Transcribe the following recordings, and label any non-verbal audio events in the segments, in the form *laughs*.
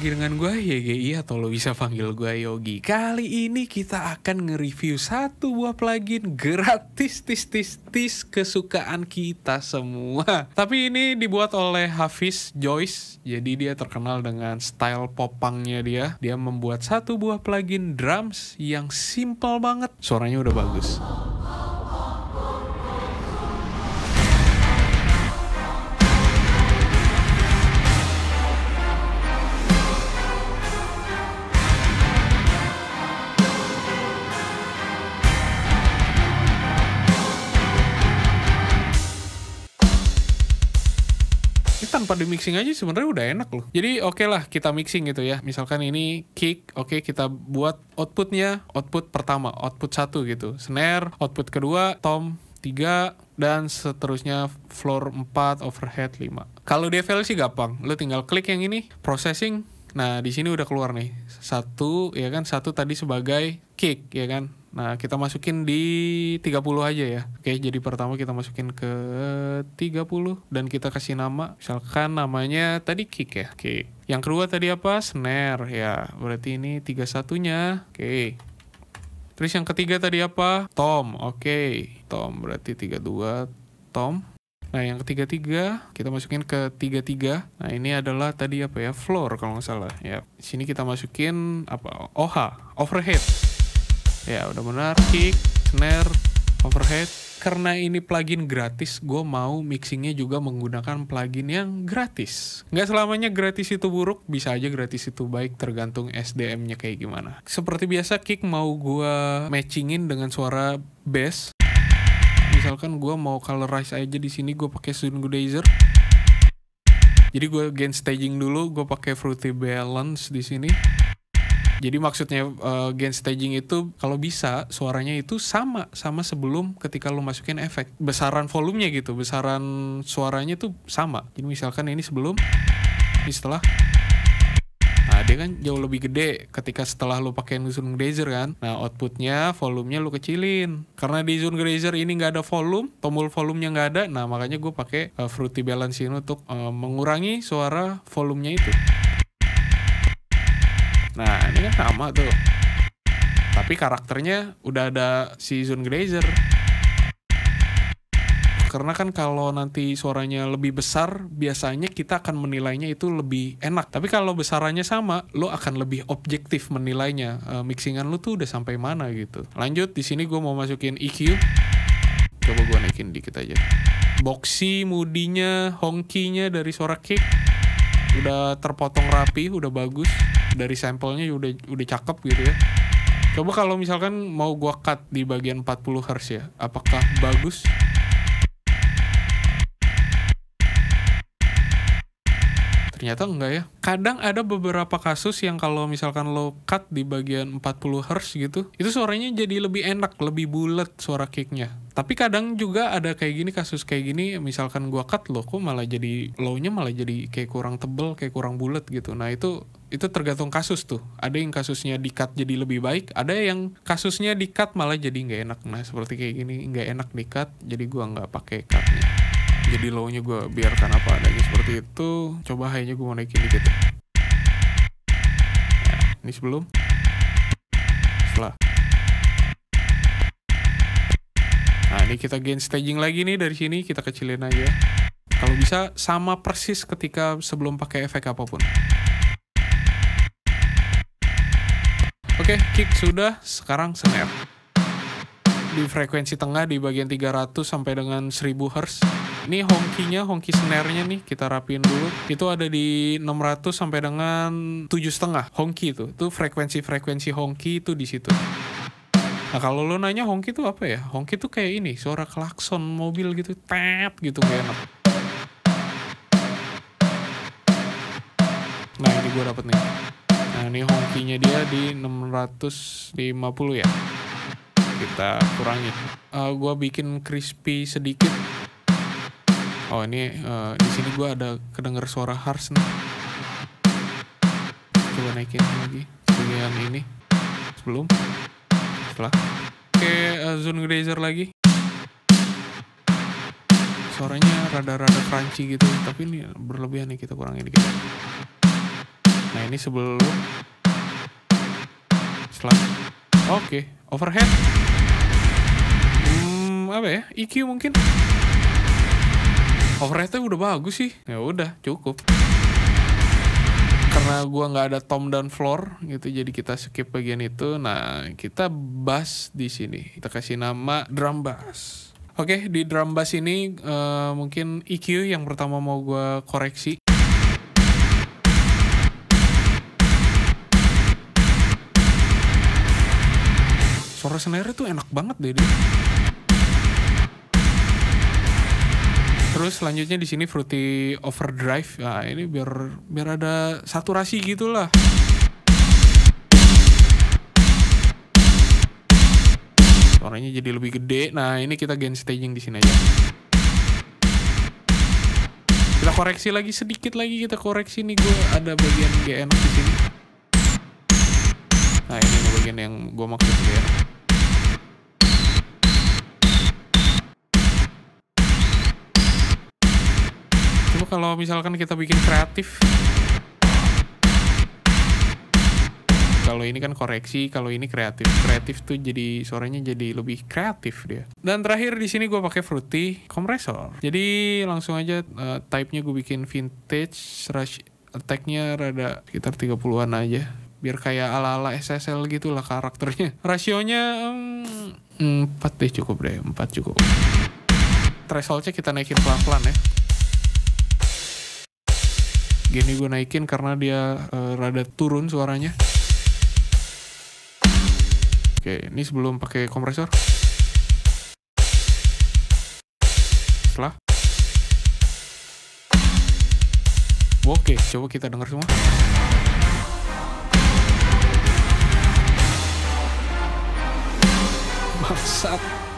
lagi dengan gue YGI atau lo bisa panggil gue Yogi. Kali ini kita akan nge-review satu buah plugin gratis tis tis tis kesukaan kita semua. *laughs* Tapi ini dibuat oleh Hafiz Joyce. Jadi dia terkenal dengan style popangnya dia. Dia membuat satu buah plugin drums yang simple banget. Suaranya udah bagus. Tanpa di mixing aja sebenarnya udah enak loh. Jadi oke lah kita mixing gitu ya. Misalkan ini kick, oke kita buat outputnya output pertama, output satu gitu. Snare, output kedua, tom 3 dan seterusnya floor 4, overhead 5. Kalau DFL sih gampang. Lu tinggal klik yang ini, processing. Nah, di sini udah keluar nih. Satu ya kan, satu tadi sebagai kick ya kan. Nah, kita masukin di 30 aja ya. Oke, jadi pertama kita masukin ke 30 dan kita kasih nama. Misalkan namanya tadi kick ya. Oke. Yang kedua tadi apa? Snare ya. Berarti ini 31-nya. Oke. Terus yang ketiga tadi apa? Tom. Oke. Tom berarti 32 Tom. Nah, yang ketiga-tiga kita masukin ke tiga-tiga. Nah, ini adalah tadi apa ya? Floor kalau nggak salah. Ya, sini kita masukin apa? OH, overhead. Ya, udah benar. Kick, snare, overhead. Karena ini plugin gratis, gue mau mixingnya juga menggunakan plugin yang gratis. Nggak selamanya gratis itu buruk, bisa aja gratis itu baik tergantung SDM-nya kayak gimana. Seperti biasa, kick mau gue matchingin dengan suara bass. Misalkan gue mau colorize aja di sini, gue pakai Sungudizer. Jadi gue gain staging dulu, gue pakai Fruity Balance di sini. Jadi maksudnya uh, gain staging itu kalau bisa suaranya itu sama sama sebelum ketika lo masukin efek. Besaran volumenya gitu, besaran suaranya tuh sama. Jadi misalkan ini sebelum, ini setelah. Nah dia kan jauh lebih gede ketika setelah lo pakai Zoom Grazer kan. Nah outputnya, volumenya lo kecilin. Karena di Zoom Grazer ini nggak ada volume, tombol volumenya nggak ada. Nah makanya gue pakai uh, Fruity Balance ini untuk uh, mengurangi suara volumenya itu. Ini kan sama tuh. Tapi karakternya udah ada si Zone Grazer. Karena kan kalau nanti suaranya lebih besar, biasanya kita akan menilainya itu lebih enak. Tapi kalau besarannya sama, lo akan lebih objektif menilainya. E, mixingan lo tuh udah sampai mana gitu. Lanjut, di sini gue mau masukin EQ. Coba gue naikin dikit aja. Boxy, moodinya, honkinya dari suara kick udah terpotong rapi, udah bagus. Dari sampelnya udah udah cakep gitu ya. Coba kalau misalkan mau gua cut di bagian 40 Hz ya, apakah bagus? Ternyata enggak ya. Kadang ada beberapa kasus yang kalau misalkan lo cut di bagian 40 Hz gitu, itu suaranya jadi lebih enak, lebih bulat suara kicknya. Tapi kadang juga ada kayak gini kasus kayak gini, misalkan gua cut lo, kok malah jadi low-nya malah jadi kayak kurang tebel, kayak kurang bulat gitu. Nah itu itu tergantung kasus tuh. Ada yang kasusnya di cut jadi lebih baik, ada yang kasusnya di cut malah jadi nggak enak. Nah seperti kayak gini nggak enak di cut, jadi gua nggak pakai cutnya. Jadi low-nya gue biarkan apa adanya. Seperti itu coba high-nya gue mau naikin dikit. Nah, ini sebelum. Setelah. Nah ini kita gain staging lagi nih dari sini kita kecilin aja. Kalau bisa sama persis ketika sebelum pakai efek apa pun oke kick sudah sekarang snare di frekuensi tengah di bagian 300 sampai dengan 1000 Hz. Ini honkinya, honki snare-nya nih kita rapiin dulu. Itu ada di 600 sampai dengan tujuh setengah honki itu. Itu frekuensi-frekuensi honki itu di situ. Nah kalau lo nanya honki itu apa ya? Honki itu kayak ini, suara klakson mobil gitu, tap gitu kayak enak. Nah ini gue dapet nih. Nah ini honkinya dia di 650 ya kita kurangi. Uh, gua bikin crispy sedikit. Oh ini uh, di sini gua ada kedenger suara harsh nih. Coba naikin lagi bagian ini sebelum setelah. Oke uh, zone grazer lagi. Suaranya rada-rada crunchy gitu, tapi ini berlebihan nih kita kurangin dikit. Nah ini sebelum setelah oke overhead. Hmm, apa ya? EQ mungkin. Overheadnya udah bagus sih. Ya udah cukup. Karena gua nggak ada tom dan floor gitu jadi kita skip bagian itu. Nah kita bass di sini. Kita kasih nama drum bass. Oke di drum bass ini eh, mungkin EQ yang pertama mau gua koreksi snare tuh enak banget deh dia. Terus selanjutnya di sini Fruity Overdrive. Nah, ini biar biar ada saturasi gitulah. Suaranya jadi lebih gede. Nah, ini kita gain staging di sini aja. Kita koreksi lagi sedikit lagi kita koreksi nih gue ada bagian enak di sini. Nah, ini bagian yang gue maksud gak kalau misalkan kita bikin kreatif. Kalau ini kan koreksi, kalau ini kreatif. Kreatif tuh jadi suaranya jadi lebih kreatif dia. Dan terakhir di sini gue pakai Fruity kompresor. Jadi langsung aja eh, type-nya gue bikin vintage, rush attack-nya rada sekitar 30-an aja. Biar kayak ala-ala SSL gitu lah karakternya. *laughs* Rasionya hmm, 4 deh cukup deh, 4 cukup. Thresholdnya kita naikin pelan-pelan ya gini gue naikin karena dia eh, rada turun suaranya. Oke ini sebelum pakai kompresor. Setelah. Oke coba kita dengar semua. Bangsat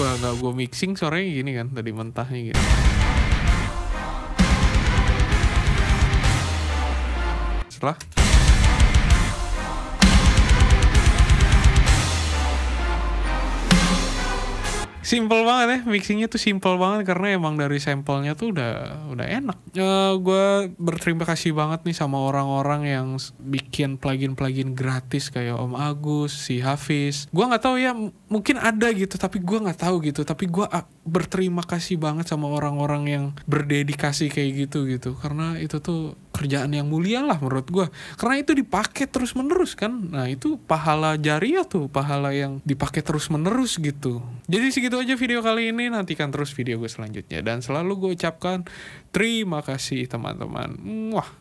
Gue nggak gue mixing suaranya gini kan tadi mentahnya gini. Setelah Simple banget ya, mixingnya tuh simple banget karena emang dari sampelnya tuh udah udah enak. gue berterima kasih banget nih sama orang-orang yang bikin plugin-plugin gratis kayak Om Agus, si Hafiz. Gue nggak tahu ya, mungkin ada gitu, tapi gue nggak tahu gitu. Tapi gue berterima kasih banget sama orang-orang yang berdedikasi kayak gitu gitu, karena itu tuh kerjaan yang mulia lah menurut gue. Karena itu dipakai terus menerus kan. Nah itu pahala jariah tuh, pahala yang dipakai terus menerus gitu. Jadi segitu aja video kali ini. Nantikan terus video gue selanjutnya. Dan selalu gue ucapkan terima kasih teman-teman. Wah.